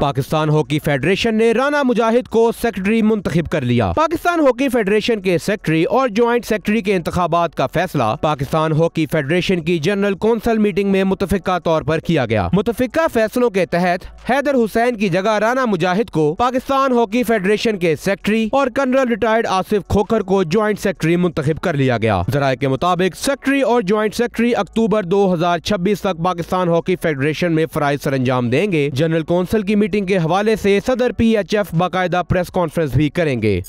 Pakistan hockey federation ने राना मुजाहिद को secretary मुंतखब कर लिया। पाकिस्तान हॉकी फेडरेशन के सेक्रेटरी और ज्वाइंट सेक्रेटरी के इंतबात का फैसला पाकिस्तान हॉकी फेडरेशन की जनरल कौंसल मीटिंग में मुतफिका तौर पर किया गया। मुतफिका फैसलों के तहत हैदर हुसैन की जगह राना मुजाहिद को पाकिस्तान हॉकी फेडरेशन के सेक्रेटरी और कर्नल रिटायर्ड आसिफ खोखर को ज्वाइंट सेक्रेटरी मुंतखब कर लिया गया। जराये के मुताबिक सेक्रेटरी और ज्वाइंट सेक्रेटरी अक्टूबर दो हज़ार छब्बीस तक पाकिस्तान हॉकी फेडरेशन में फराइज सर अंजाम देंगे। जनरल कौंसिल की मीटिंग के हवाले से सदर पी एच एफ़ बाकायदा प्रेस कॉन्फ्रेंस भी करेंगे।